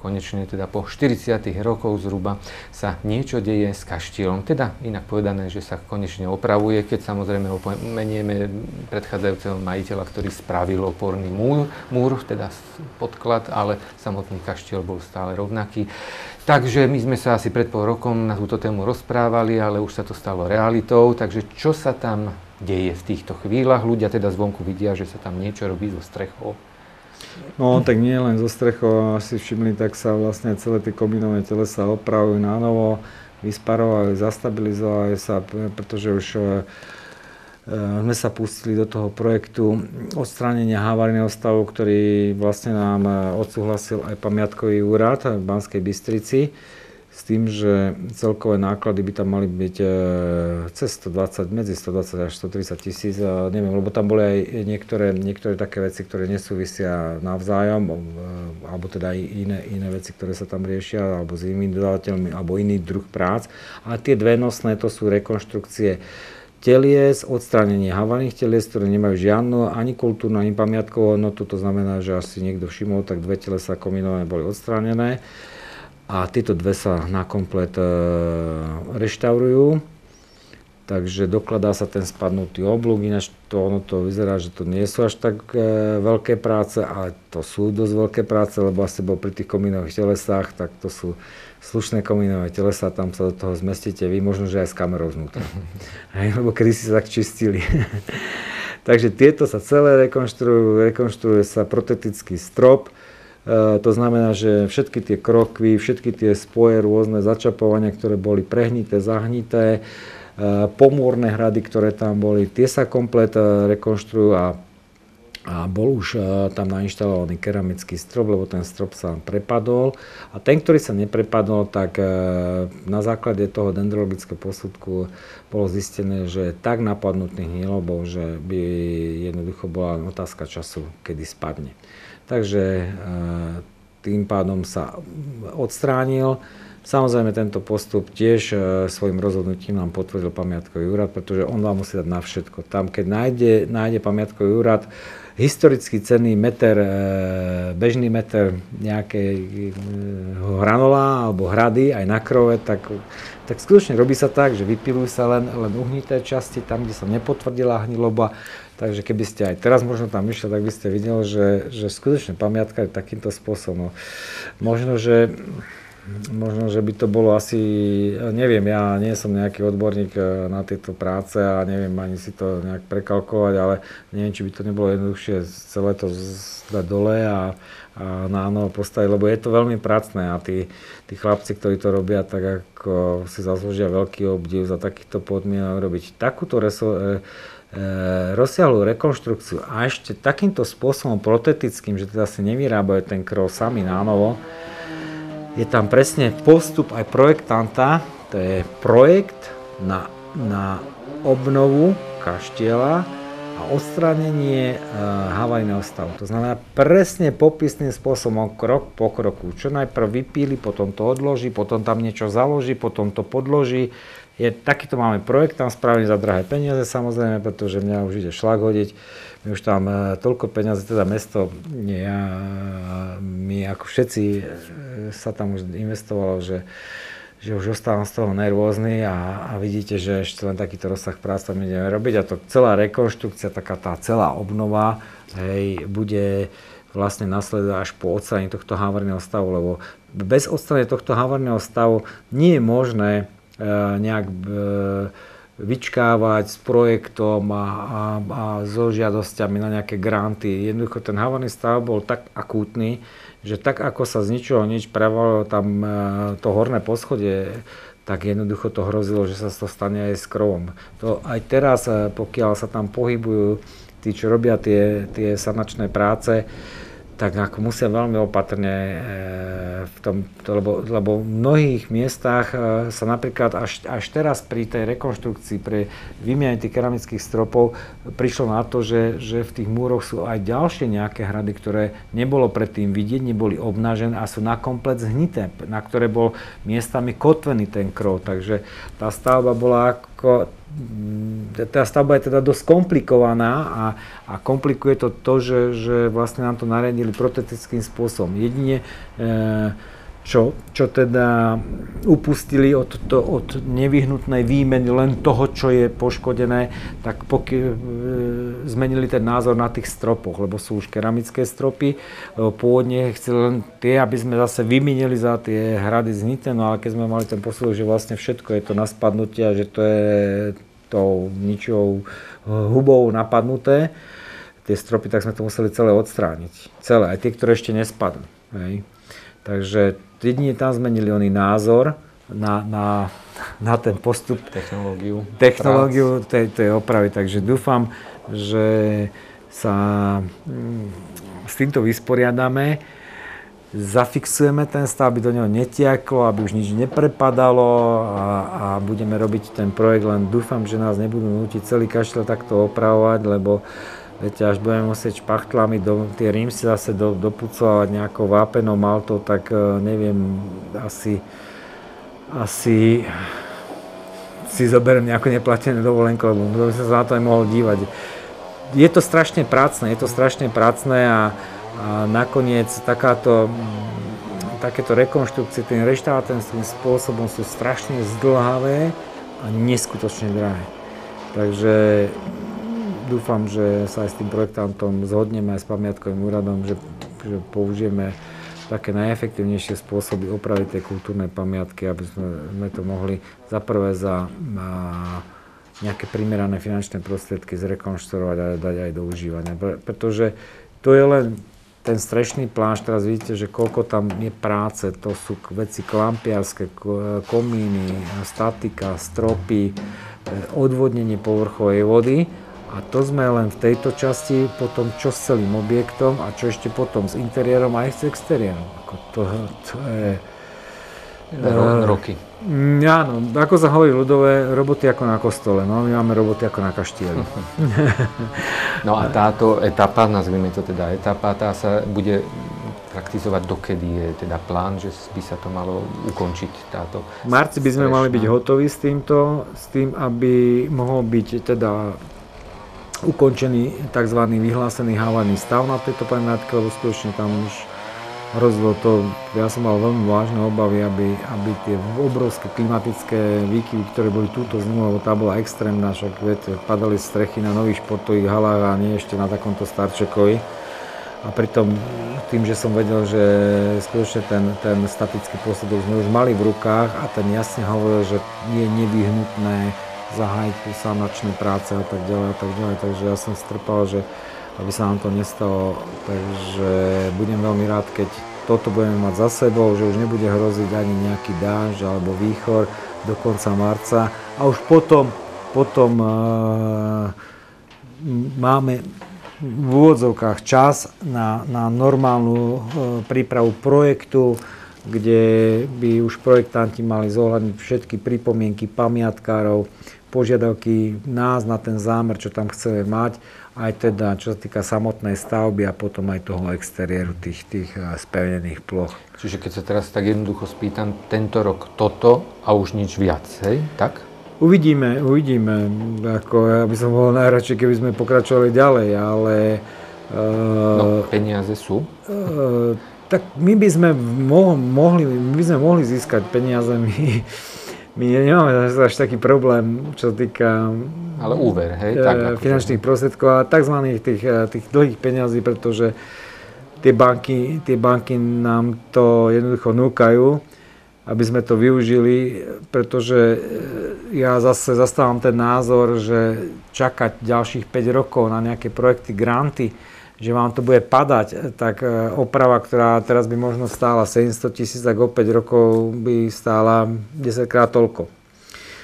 konečne teda po 40 rokoch zhruba sa niečo deje s kaštielom. Teda inak povedané, že sa konečne opravuje, keď samozrejme opomenieme predchádzajúceho majiteľa, ktorý spravil oporný múr, múr, teda podklad, ale samotný kaštiel bol stále rovnaký. Takže my sme sa asi pred pol rokom na túto tému rozprávali, ale už sa to stalo realitou. Takže čo sa tam deje v týchto chvíľach? Ľudia teda zvonku vidia, že sa tam niečo robí so strechou. No tak nie len zo strechou, asi všimli, tak sa vlastne celé tie kombinové telesa opravujú na novo, vysparovali, zastabilizovali sa, pretože už e, sme sa pustili do toho projektu odstránenia havarijného stavu, ktorý vlastne nám e, odsúhlasil aj pamiatkový úrad v Banskej Bystrici s tým, že celkové náklady by tam mali byť e, cez 120, medzi 120 až 130 tisíc, neviem, lebo tam boli aj niektoré, niektoré také veci, ktoré nesúvisia navzájom, e, alebo teda aj iné, iné veci, ktoré sa tam riešia, alebo s inými dodateľmi, alebo iný druh prác. A tie dve nosné to sú rekonštrukcie telies, odstránenie havaných telies, ktoré nemajú žiadnu ani kultúrnu, ani pamiatkovú hodnotu, to znamená, že asi niekto všimol, tak dve telesa kombinované boli odstránené a tieto dve sa na komplet e, reštaurujú. Takže dokladá sa ten spadnutý oblúk, ináč to, ono to vyzerá, že to nie sú až tak e, veľké práce, ale to sú dosť veľké práce, lebo asi bol pri tých komínových telesách, tak to sú slušné komínové telesa, tam sa do toho zmestíte vy, možno, že aj s kamerou znútra. lebo kedy si sa tak čistili. Takže tieto sa celé rekonštruujú, rekonštruuje sa protetický strop, to znamená, že všetky tie krokvy, všetky tie spoje, rôzne začapovania, ktoré boli prehnité, zahnité, e, pomôrne hrady, ktoré tam boli, tie sa komplet e, rekonštruujú a a bol už tam nainštalovaný keramický strop, lebo ten strop sa prepadol. A ten, ktorý sa neprepadol, tak na základe toho dendrologického posudku bolo zistené, že tak napadnutý hnilobou, že by jednoducho bola otázka času, kedy spadne takže e, tým pádom sa odstránil. Samozrejme tento postup tiež e, svojim rozhodnutím nám potvrdil pamiatkový úrad, pretože on vám musí dať na všetko. Tam, keď nájde, nájde pamiatkový úrad historicky cenný meter, e, bežný meter nejakého hranola alebo hrady aj na krove, tak, tak skutočne robí sa tak, že vypilujú sa len, len uhnité časti, tam, kde sa nepotvrdila hniloba, Takže keby ste aj teraz možno tam išli, tak by ste videli, že, že skutočne pamiatka je takýmto spôsobom. Možno, že Možno, že by to bolo asi, neviem, ja nie som nejaký odborník eh, na tieto práce a neviem ani si to nejak prekalkovať, ale neviem, či by to nebolo jednoduchšie celé to dať dole a, a na novo postaviť, lebo je to veľmi pracné a tí, tí chlapci, ktorí to robia, tak ako si zaslúžia veľký obdiv za takýchto podmienok robiť takúto reso, eh, E, rozsiahlu rekonštrukciu a ešte takýmto spôsobom protetickým, že teda si nevyrábajú ten krov sami na novo, je tam presne postup aj projektanta, to je projekt na, na obnovu kaštieľa a odstránenie e, havarijného stavu. To znamená presne popisným spôsobom krok po kroku. Čo najprv vypíli, potom to odloží, potom tam niečo založí, potom to podloží, je, takýto máme projekt tam spravený za drahé peniaze samozrejme, pretože mňa už ide šlak hodiť. My už tam e, toľko peniazy, teda mesto, ja, my ako všetci e, sa tam už investovalo, že že už ostávam z toho nervózny a, a vidíte, že ešte len takýto rozsah prác tam ideme robiť. A to celá rekonštrukcia, taká tá celá obnova, hej, bude vlastne nasledovať až po odstranení tohto havarijného stavu, lebo bez odstranenia tohto havarijného stavu nie je možné E, nejak e, vyčkávať s projektom a, a, a so žiadosťami na nejaké granty. Jednoducho ten havaný stav bol tak akútny, že tak ako sa z ničoho nič prevalilo tam e, to horné poschodie, tak jednoducho to hrozilo, že sa to stane aj s krovom. To aj teraz, pokiaľ sa tam pohybujú tí, čo robia tie, tie sanačné práce, tak ako musia veľmi opatrne e, v tom, lebo, lebo v mnohých miestach e, sa napríklad až, až teraz pri tej rekonštrukcii, pre vymianie tých keramických stropov prišlo na to, že, že v tých múroch sú aj ďalšie nejaké hrady, ktoré nebolo predtým vidieť, neboli obnažené a sú na komplet zhnité, na ktoré bol miestami kotvený ten krov. Takže tá stavba bola ako tá stavba je teda dosť komplikovaná a, a komplikuje to to, že, že vlastne nám to nariadili protetickým spôsobom. Jedine e, čo, čo teda upustili od, to, od nevyhnutnej výmeny len toho, čo je poškodené, tak poky, e, zmenili ten názor na tých stropoch, lebo sú už keramické stropy. E, pôvodne chceli len tie, aby sme zase vymenili za tie hrady z no ale keď sme mali ten posledok, že vlastne všetko je to na spadnutie a že to je tou ničou hubou napadnuté, tie stropy, tak sme to museli celé odstrániť. Celé, aj tie, ktoré ešte nespadli. Hej. Takže jedine tam zmenili oni názor na, na, na ten postup. Technológiu. Technológiu tej, tej opravy. Takže dúfam, že sa mm, s týmto vysporiadame, zafixujeme ten stav, aby do neho netiaklo, aby už nič neprepadalo a, a budeme robiť ten projekt, len dúfam, že nás nebudú nútiť celý kaštel takto opravovať, lebo Viete, až budeme musieť špachtlami do, tie rímsy zase do, dopucovať nejakou vápenou maltou, tak uh, neviem, asi, asi si zoberiem nejakú neplatené dovolenku, lebo by som sa na to aj mohol dívať. Je to strašne prácne, je to strašne prácne a, a nakoniec takáto, takéto rekonštrukcie tým reštaurátorským spôsobom sú strašne zdlhavé a neskutočne drahé. Takže dúfam, že sa aj s tým projektantom zhodneme aj s pamiatkovým úradom, že, že použijeme také najefektívnejšie spôsoby opraviť tie kultúrne pamiatky, aby sme, sme to mohli za prvé za a, nejaké primerané finančné prostriedky zrekonštruovať a dať aj do užívania. Pretože to je len ten strešný pláž, teraz vidíte, že koľko tam je práce, to sú veci klampiarské, komíny, statika, stropy, odvodnenie povrchovej vody a to sme len v tejto časti, potom čo s celým objektom a čo ešte potom s interiérom a aj s exteriérom. Ako to, to je... Ro, roky. Mm, áno, ako sa hovorí ľudové, roboty ako na kostole, no my máme roboty ako na kaštieli. no a táto etapa, nazvime to teda etapa, tá sa bude praktizovať, dokedy je teda plán, že by sa to malo ukončiť táto... V marci by sme strešná. mali byť hotoví s týmto, s tým, aby mohol byť teda ukončený tzv. vyhlásený havaný stav na tejto pamiatke, lebo skutočne tam už hrozilo to, ja som mal veľmi vážne obavy, aby, aby tie obrovské klimatické výkyvy, ktoré boli túto zimu, lebo tá bola extrémna, však viete, padali strechy na nových športových halách a nie ešte na takomto starčekovi. A pritom tým, že som vedel, že skutočne ten, ten statický posledok sme už mali v rukách a ten jasne hovoril, že je nevyhnutné zahájiť sanačné práce a tak ďalej a tak ďalej. Takže ja som strpal, že aby sa nám to nestalo. Takže budem veľmi rád, keď toto budeme mať za sebou, že už nebude hroziť ani nejaký dáž alebo výchor do konca marca. A už potom, potom uh, máme v úvodzovkách čas na, na normálnu uh, prípravu projektu, kde by už projektanti mali zohľadniť všetky pripomienky pamiatkárov, požiadavky nás na ten zámer, čo tam chceme mať, aj teda čo sa týka samotnej stavby a potom aj toho exteriéru tých, tých eh, spevnených ploch. Čiže keď sa teraz tak jednoducho spýtam, tento rok toto a už nič viac, hej? Tak? Uvidíme, uvidíme. Ako, ja by som bol najradšej, keby sme pokračovali ďalej, ale... Uh, no, peniaze sú? Uh, tak my by sme mohli, my by sme mohli získať peniaze. My, my nemáme až taký problém, čo sa týka ale úver, hej? Tak, e, finančných prostriedkov a tzv. Tých, e, tých dlhých peňazí, pretože tie banky, tie banky nám to jednoducho núkajú, aby sme to využili, pretože e, ja zase zastávam ten názor, že čakať ďalších 5 rokov na nejaké projekty, granty, že vám to bude padať, tak e, oprava, ktorá teraz by možno stála 700 tisíc, tak o 5 rokov by stála 10 krát toľko.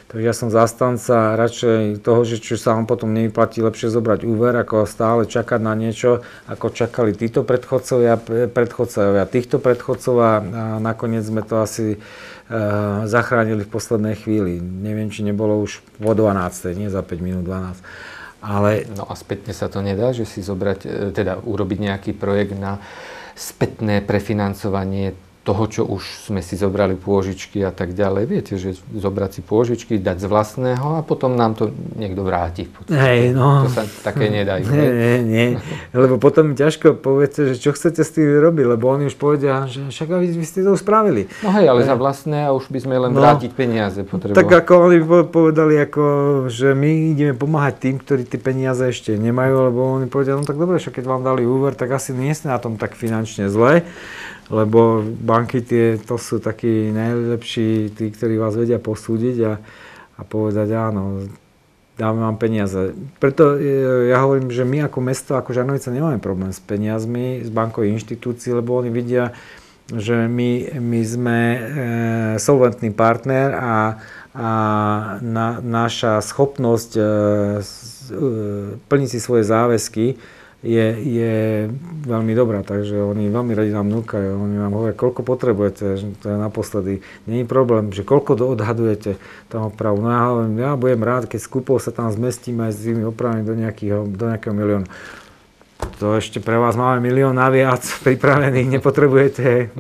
Takže ja som zastanca radšej toho, že čo sa vám potom nevyplatí lepšie zobrať úver, ako stále čakať na niečo, ako čakali títo predchodcovia, predchodcovia týchto predchodcov a nakoniec sme to asi uh, zachránili v poslednej chvíli. Neviem, či nebolo už po 12, nie za 5 minút 12. Ale... No a spätne sa to nedá, že si zobrať, e, teda urobiť nejaký projekt na spätné prefinancovanie toho, čo už sme si zobrali pôžičky a tak ďalej. Viete, že zobrať si pôžičky, dať z vlastného a potom nám to niekto vráti. Hej, no. To sa také nedajú. Nie, nie, nie. Lebo potom ťažko poviete, že čo chcete s tým robiť, lebo oni už povedia, že však vy, vy ste to spravili. No hej, ale hej. za vlastné a už by sme len no, vrátiť peniaze potrebovali. Tak ako oni povedali, ako, že my ideme pomáhať tým, ktorí tie peniaze ešte nemajú, lebo oni povedia, no tak dobre, však keď vám dali úver, tak asi nie ste na tom tak finančne zle lebo banky tie, to sú takí najlepší, tí, ktorí vás vedia posúdiť a, a povedať áno, dáme vám peniaze. Preto e, ja hovorím, že my ako mesto, ako Žarnovice nemáme problém s peniazmi z bankových inštitúcií, lebo oni vidia, že my, my sme e, solventný partner a, a na, naša schopnosť e, e, plniť si svoje záväzky je, je veľmi dobrá, takže oni veľmi radi nám núkajú, oni nám hovoria, koľko potrebujete, že to je naposledy, není problém, že koľko odhadujete toho opravu. No ja hovorím, ja budem rád, keď skupov sa tam zmestíme aj s tými opravami do, nejakého, do nejakého miliónu. To ešte pre vás máme milión naviac pripravených, nepotrebujete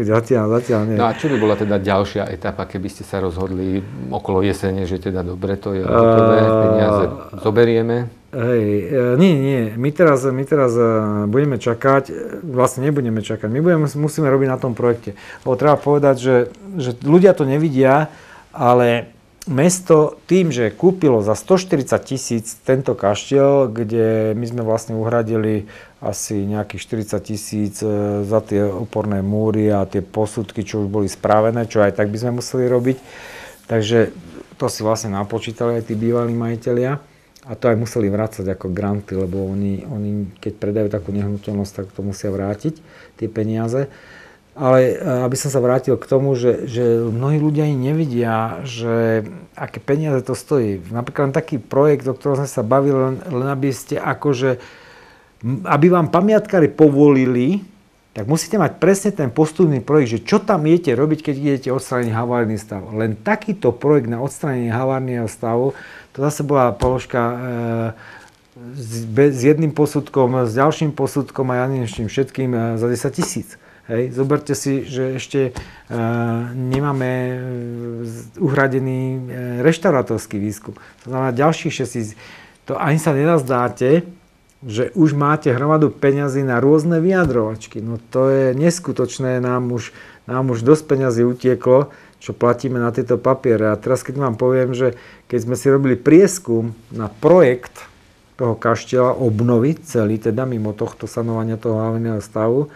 zatiaľ, zatiaľ nie. No a čo by bola teda ďalšia etapa, keby ste sa rozhodli okolo jesene, že teda dobre, to je hotové, peniaze zoberieme? Hej, e, nie, nie, my teraz, my teraz e, budeme čakať, vlastne nebudeme čakať, my budeme, musíme robiť na tom projekte. Lebo treba povedať, že, že ľudia to nevidia, ale mesto tým, že kúpilo za 140 tisíc tento kaštiel, kde my sme vlastne uhradili asi nejakých 40 tisíc e, za tie oporné múry a tie posudky, čo už boli spravené, čo aj tak by sme museli robiť. Takže to si vlastne napočítali aj tí bývalí majiteľia a to aj museli vrácať ako granty, lebo oni, oni keď predajú takú nehnuteľnosť, tak to musia vrátiť, tie peniaze. Ale e, aby som sa vrátil k tomu, že, že mnohí ľudia ani nevidia, že aké peniaze to stojí. Napríklad taký projekt, o ktorom sme sa bavili, len, len aby ste akože, aby vám pamiatkári povolili, tak musíte mať presne ten postupný projekt, že čo tam idete robiť, keď idete odstrániť havárny stav. Len takýto projekt na odstránenie havárneho stavu to zase bola položka e, s, s jedným posudkom, s ďalším posudkom a ja neviem všetkým e, za 10 tisíc. Hej, zoberte si, že ešte e, nemáme e, uhradený e, reštaurátorský výskum. To znamená ďalších 6 tisíc. To ani sa nenazdáte, že už máte hromadu peňazí na rôzne vyjadrovačky. No to je neskutočné, nám už, nám už dosť peňazí utieklo čo platíme na tieto papiere. A teraz keď vám poviem, že keď sme si robili prieskum na projekt toho kaštieľa obnoviť celý, teda mimo tohto sanovania toho hlavného stavu,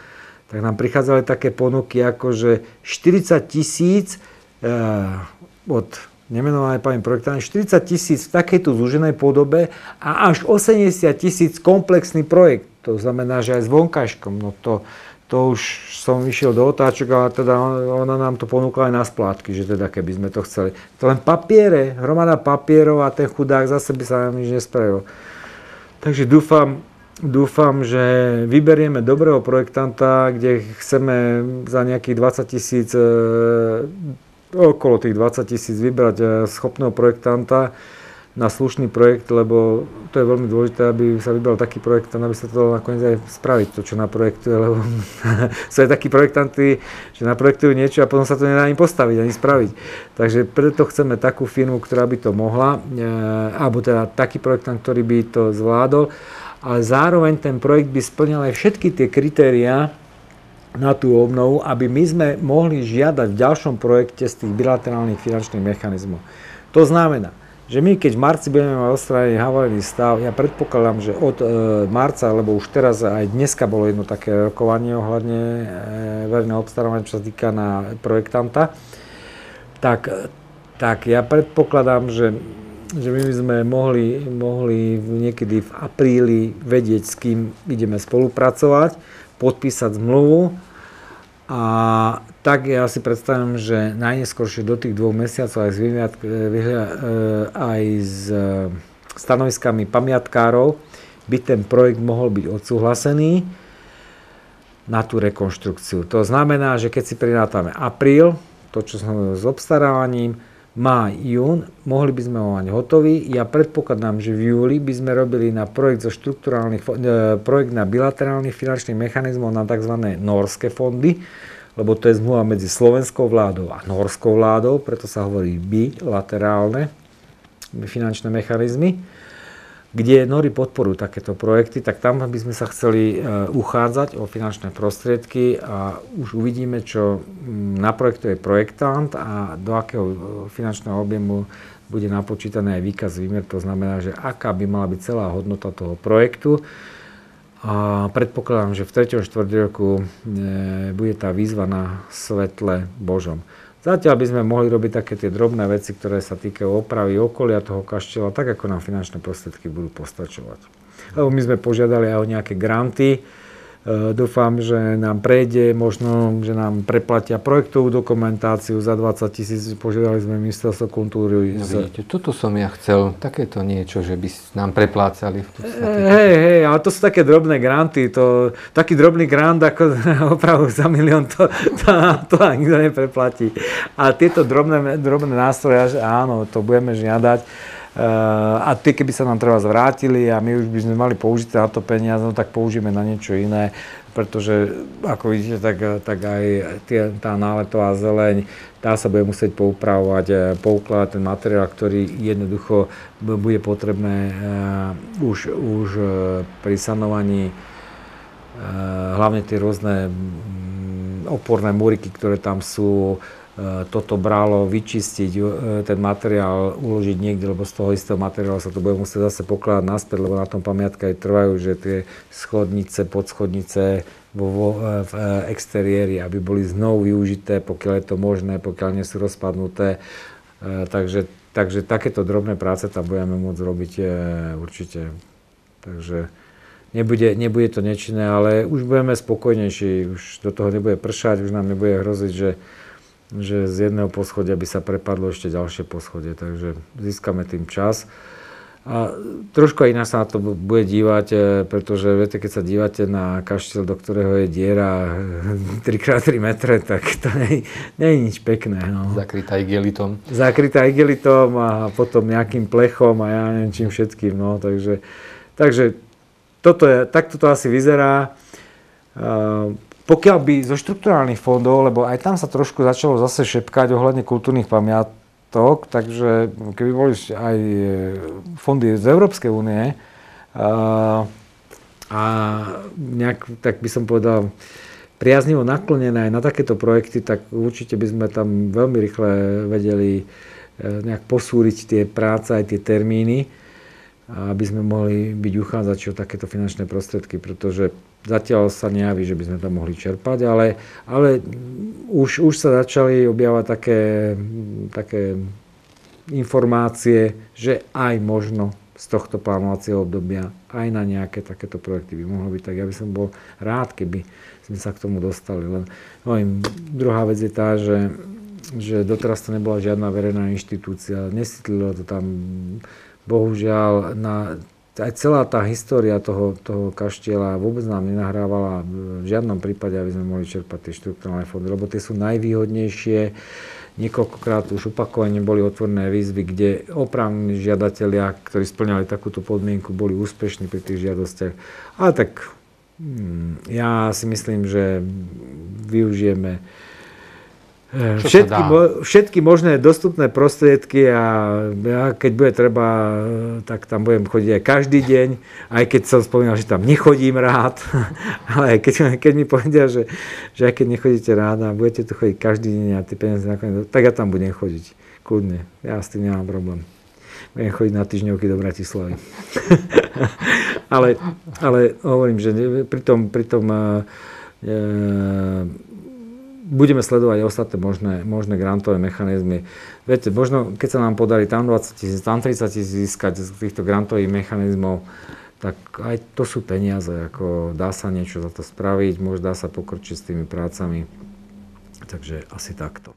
tak nám prichádzali také ponuky ako, že 40 tisíc e, od nemenované pani projektante, 40 tisíc v takejto zúženej podobe a až 80 tisíc komplexný projekt. To znamená, že aj s vonkažkom. No to, to už som vyšiel do otáčok a teda ona nám to ponúkla aj na splátky, že teda keby sme to chceli. To len papiere, hromada papierov a ten chudák zase by sa nám nič nespravil. Takže dúfam, dúfam, že vyberieme dobrého projektanta, kde chceme za nejakých 20 tisíc, e, okolo tých 20 tisíc vybrať e, schopného projektanta, na slušný projekt, lebo to je veľmi dôležité, aby sa vybral taký projekt, aby sa to dalo nakoniec aj spraviť, to, čo naprojektuje, lebo sú aj takí projektanti, že naprojektujú niečo a potom sa to nedá ani postaviť, ani spraviť. Takže preto chceme takú firmu, ktorá by to mohla, e, alebo teda taký projektant, ktorý by to zvládol, ale zároveň ten projekt by splňal aj všetky tie kritériá, na tú obnovu, aby my sme mohli žiadať v ďalšom projekte z tých bilaterálnych finančných mechanizmov. To znamená, že my keď v marci budeme mať odstránený havarijný stav, ja predpokladám, že od e, marca, lebo už teraz aj dneska bolo jedno také rokovanie ohľadne e, verejného obstarávania, čo sa týka na projektanta, tak, tak ja predpokladám, že, že my by sme mohli, mohli niekedy v apríli vedieť, s kým ideme spolupracovať, podpísať zmluvu a tak ja si predstavím, že najneskôršie do tých dvoch mesiacov aj s, vyhľad, e, aj s e, stanoviskami pamiatkárov by ten projekt mohol byť odsúhlasený na tú rekonštrukciu. To znamená, že keď si prirátame apríl, to čo hovoril s obstarávaním, máj, jún, mohli by sme ho mať hotový. Ja predpokladám, že v júli by sme robili na projekt, zo e, projekt na bilaterálnych finančných mechanizmov na tzv. norské fondy, lebo to je zmluva medzi slovenskou vládou a norskou vládou, preto sa hovorí bilaterálne finančné mechanizmy, kde Nori podporujú takéto projekty, tak tam by sme sa chceli e, uchádzať o finančné prostriedky a už uvidíme, čo naprojektuje projektant a do akého e, finančného objemu bude napočítaný aj výkaz výmer, to znamená, že aká by mala byť celá hodnota toho projektu. A predpokladám, že v 3. 4. roku e, bude tá výzva na svetle Božom. Zatiaľ by sme mohli robiť také tie drobné veci, ktoré sa týkajú opravy okolia toho kaštieľa, tak ako nám finančné prostriedky budú postačovať. Lebo my sme požiadali aj o nejaké granty, dúfam, že nám prejde, možno, že nám preplatia projektovú dokumentáciu za 20 tisíc. Požiadali sme ministerstvo kultúry. No, vidíte, toto som ja chcel, takéto niečo, že by nám preplácali. Hej, hej, ale to sú také drobné granty. To, taký drobný grant ako opravu za milión, to, to, to nikto nepreplatí. A tieto drobné, drobné nástroje, áno, to budeme žiadať a tie, keby sa nám treba zvrátili a my už by sme mali použiť na to peniaze, no tak použijeme na niečo iné, pretože ako vidíte, tak, tak aj tie, tá náletová zeleň, tá sa bude musieť poupravovať, e, poukladať ten materiál, ktorý jednoducho bude potrebné uh, už, už pri sanovaní hlavne tie rôzne um, oporné múriky, ktoré tam sú, toto bralo, vyčistiť e, ten materiál, uložiť niekde, lebo z toho istého materiálu sa to bude musieť zase pokladať naspäť, lebo na tom pamiatka aj trvajú, že tie schodnice, podschodnice vo, vo, e, v exteriéri, aby boli znovu využité, pokiaľ je to možné, pokiaľ nie sú rozpadnuté. Takže, takže takéto drobné práce tam budeme môcť robiť určite. Takže nebude, nebude to nečinné, ale už budeme spokojnejší, už do toho nebude pršať, už nám nebude hroziť, že že z jedného poschodia by sa prepadlo ešte ďalšie poschodie, takže získame tým čas. A trošku iná sa na to bude dívať, e, pretože viete, keď sa dívate na kaštiel, do ktorého je diera 3x3 metre, tak to nie, nie je nič pekné. No. Zakrytá igelitom. Zakrytá igelitom a potom nejakým plechom a ja neviem čím všetkým. No. Takže, takže toto je, takto to asi vyzerá. Pokiaľ by zo štrukturálnych fondov, lebo aj tam sa trošku začalo zase šepkať ohľadne kultúrnych pamiatok, takže keby boli aj e, fondy z Európskej únie, a, a nejak, tak by som povedal, priaznivo naklonené aj na takéto projekty, tak určite by sme tam veľmi rýchle vedeli e, nejak posúriť tie práce, aj tie termíny, aby sme mohli byť uchádzači o takéto finančné prostriedky, pretože Zatiaľ sa nejaví, že by sme to mohli čerpať, ale, ale už, už sa začali objavať také, také informácie, že aj možno z tohto plánovacieho obdobia aj na nejaké takéto projekty by mohlo byť. Tak ja by som bol rád, keby sme sa k tomu dostali. Len, no, druhá vec je tá, že, že doteraz to nebola žiadna verejná inštitúcia, nesítlilo to tam bohužiaľ na aj celá tá história toho, toho kaštieľa vôbec nám nenahrávala v žiadnom prípade, aby sme mohli čerpať tie štruktúrne fondy, lebo tie sú najvýhodnejšie. Niekoľkokrát už opakovane boli otvorené výzvy, kde oprávnení žiadatelia, ktorí splňali takúto podmienku, boli úspešní pri tých žiadostiach. Ale tak hmm, ja si myslím, že využijeme všetky, mo, všetky možné dostupné prostriedky a ja, keď bude treba, tak tam budem chodiť aj každý deň, aj keď som spomínal, že tam nechodím rád, ale keď, keď mi povedia, že, že aj keď nechodíte rád a budete tu chodiť každý deň a tie peniaze nakoniec, tak ja tam budem chodiť, kľudne, ja s tým nemám problém. Budem chodiť na týždňovky do Bratislavy. ale, ale hovorím, že pri tom, pri tom e, budeme sledovať ostatné možné, možné grantové mechanizmy. Viete, možno keď sa nám podarí tam 20 tisíc, tam 30 tisíc získať z týchto grantových mechanizmov, tak aj to sú peniaze, ako dá sa niečo za to spraviť, možno dá sa pokročiť s tými prácami. Takže asi takto.